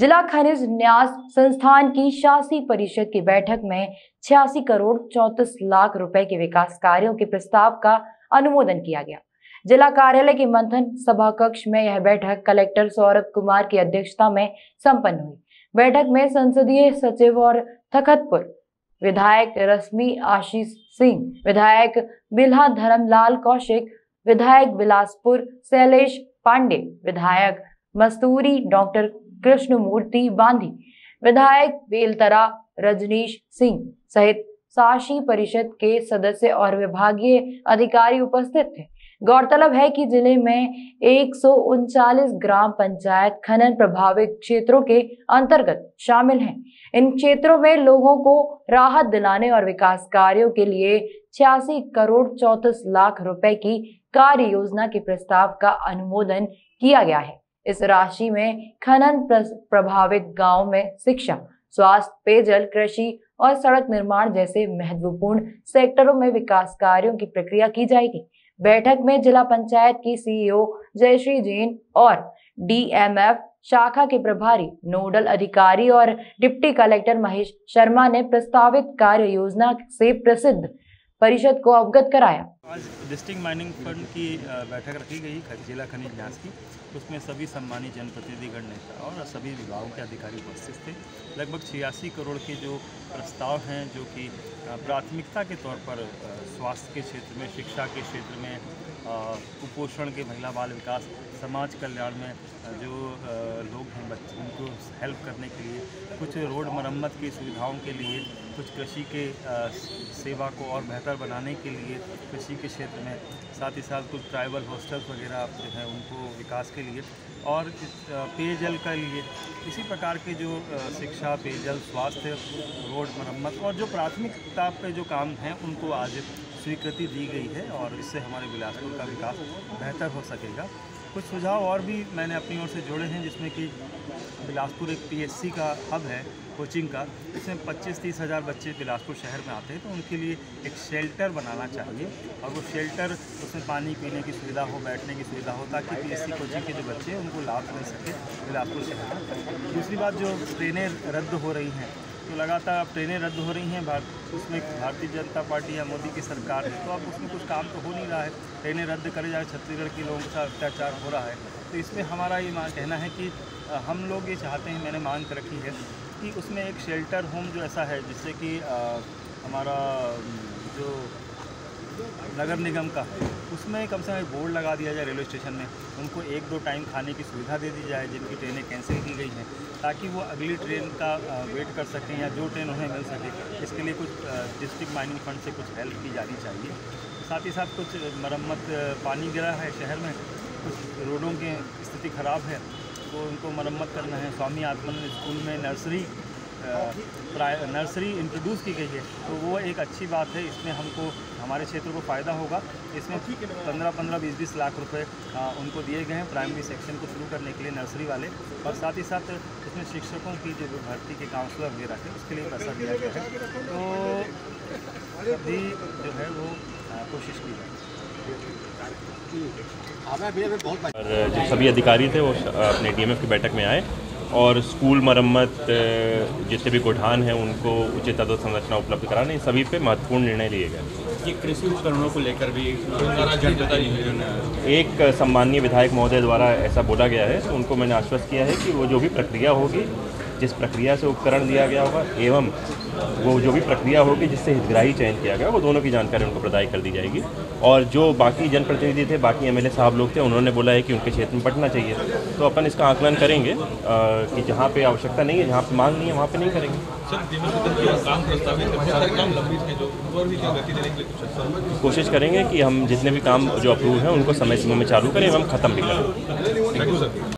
जिला खनिज न्यास संस्थान की शासी परिषद की बैठक में छियासी करोड़ चौतीस लाख रुपए के विकास कार्यों के प्रस्ताव का अनुमोदन किया गया। जिला कार्यालय के मंथन सभा कक्ष में यह बैठक कलेक्टर सौरभ कुमार की अध्यक्षता में संपन्न हुई। बैठक में संसदीय सचिव और तखतपुर विधायक रश्मि आशीष सिंह, विधायक बिल्हा धर्मलाल कौशिक, विधायक बिलासपुर शैलेश पांडे, विधायक मस्तूरी डॉक्टर कृष्णमूर्ति बांधी। विधायक बेलतरा रजनीश सिंह सहित शासी परिषद के सदस्य और विभागीय अधिकारी उपस्थित थे। गौरतलब है कि ज़िले में एक ग्राम पंचायत खनन प्रभावित क्षेत्रों के अंतर्गत शामिल हैं। इन क्षेत्रों में लोगों को राहत दिलाने और विकास कार्यों के लिए छियासी करोड़ चौतीस लाख रुपए की कार्य योजना के प्रस्ताव का अनुमोदन किया गया है। इस राशि में खनन प्रभावित गाँव में शिक्षा, स्वास्थ्य, पेयजल, कृषि और सड़क निर्माण जैसे महत्वपूर्ण सेक्टरों में विकास कार्यों की प्रक्रिया की जाएगी। बैठक में जिला पंचायत की सीईओ जयश्री जैन और डीएमएफ शाखा के प्रभारी, नोडल अधिकारी और डिप्टी कलेक्टर महेश शर्मा ने प्रस्तावित कार्य योजना से प्रसिद्ध परिषद को अवगत कराया। आज डिस्ट्रिक्ट माइनिंग फंड की बैठक रखी गई जिला खनिज न्यास की। उसमें सभी सम्मानित जनप्रतिनिधिगण नेता और सभी विभागों के अधिकारी उपस्थित थे। लगभग छियासी करोड़ के जो प्रस्ताव हैं, जो कि प्राथमिकता के तौर पर स्वास्थ्य के क्षेत्र में, शिक्षा के क्षेत्र में कुपोषण के, महिला बाल विकास, समाज कल्याण में जो लोग हैं बच्चे उनको हेल्प करने के लिए, कुछ रोड मरम्मत की सुविधाओं के लिए, कुछ कृषि के सेवा को और बेहतर बनाने के लिए कृषि के क्षेत्र में, साथ ही साथ कुछ ट्राइबल हॉस्टल्स वगैरह जो है उनको विकास के लिए और पेयजल के लिए। इसी प्रकार के जो शिक्षा, पेयजल, स्वास्थ्य, रोड मरम्मत और जो प्राथमिकता पे जो काम हैं, उनको आज स्वीकृति दी गई है और इससे हमारे बिलासपुर का विकास बेहतर हो सकेगा। कुछ सुझाव और भी मैंने अपनी ओर से जोड़े हैं, जिसमें कि बिलासपुर एक पीएससी का हब है कोचिंग का। इसमें 25-30 हज़ार बच्चे बिलासपुर शहर में आते हैं तो उनके लिए एक शेल्टर बनाना चाहिए। और वो शेल्टर उसमें पानी पीने की सुविधा हो, बैठने की सुविधा हो, ताकि पीएससी कोचिंग के जो बच्चे हैं, उनको लाभ मिल सके बिलासपुर शहर में। दूसरी बात, जो ट्रेनें रद्द हो रही हैं तो लगातार अब ट्रेनें रद्द हो रही हैं भारत उसमें भारतीय जनता पार्टी या मोदी की सरकार है तो अब उसमें कुछ काम तो हो नहीं रहा है। ट्रेनें रद्द करे जाए छत्तीसगढ़ के लोगों के साथ अत्याचार हो रहा है। तो इसमें हमारा ये कहना है कि हम लोग ये चाहते हैं, मैंने मांग कर रखी है, कि उसमें एक शेल्टर होम जो ऐसा है, जिससे कि हमारा, जो नगर निगम का। उसमें कम से कम बोर्ड लगा दिया जाए रेलवे स्टेशन में। उनको एक दो टाइम खाने की सुविधा दे दी जाए, जिनकी ट्रेनें कैंसिल की गई हैं, ताकि वो अगली ट्रेन का वेट कर सकें या जो ट्रेन उन्हें मिल सके। इसके लिए कुछ डिस्ट्रिक्ट माइनिंग फंड से कुछ हेल्प की जानी चाहिए। साथ ही साथ कुछ मरम्मत पानी गिरा है शहर में, कुछ रोडों की स्थिति ख़राब है तो उनको मरम्मत करना है। स्वामी आत्मानंद स्कूल में नर्सरी नर्सरी इंट्रोड्यूस की गई है तो वो एक अच्छी बात है इसमें हमको हमारे क्षेत्र को फ़ायदा होगा। इसमें पंद्रह पंद्रह बीस बीस लाख रुपए उनको दिए गए हैं प्राइमरी सेक्शन को शुरू करने के लिए नर्सरी वाले। और साथ ही साथ इसमें शिक्षकों की जो भर्ती के काउंसलर वगैरह थे उसके लिए पैसा दिया गया है। तो अभी जो है वो कोशिश की जाए। और जो सभी अधिकारी थे वो अपने डीएमएफ की बैठक में आए। और स्कूल मरम्मत जितने भी गोठान हैं उनको उचित संरचना उपलब्ध कराने सभी पे महत्वपूर्ण निर्णय लिए गए ये कृषि उपकरणों को लेकर भी एक सम्माननीय विधायक महोदय द्वारा ऐसा बोला गया है तो उनको मैंने आश्वस्त किया है कि वो जो भी प्रक्रिया होगी जिस प्रक्रिया से उपकरण दिया गया होगा एवं वो जो भी प्रक्रिया होगी जिससे हितग्राही चयन किया गया वो दोनों की जानकारी उनको प्रदाय कर दी जाएगी। और जो बाकी जनप्रतिनिधि थे बाकी एमएलए साहब लोग थे उन्होंने बोला है कि उनके क्षेत्र में पटना चाहिए। तो अपन इसका आकलन करेंगे आ, कि जहाँ पे आवश्यकता नहीं है जहाँ पे मांग नहीं है वहाँ पे नहीं करेंगे। कोशिश करेंगे कि हम जितने भी काम जो अप्रूव हैं उनको समय सीमा में चालू करें एवं ख़त्म भी करें।